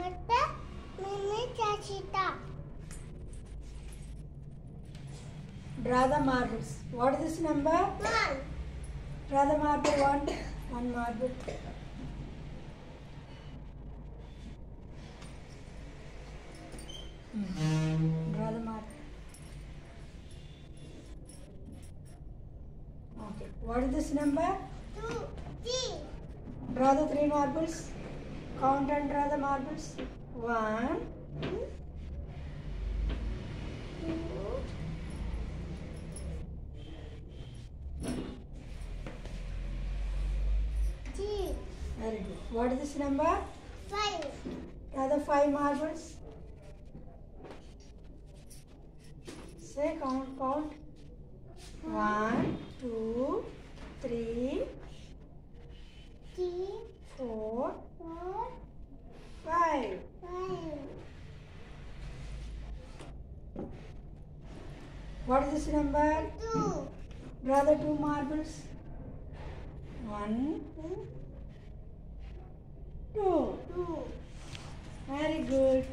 ಮತ್ತೆ mini ಚಾಚಿತ Draw the marbles. What is this number? One Draw the marble. One. One marble. Draw the marble. Okay. What is this number? To three Draw the three marbles. Count and draw the marbles. One, two, three. Very good. What is this number? Five. Draw five marbles. Say count, count. One. What is this number? Draw the two marbles. One, two. Two Very good.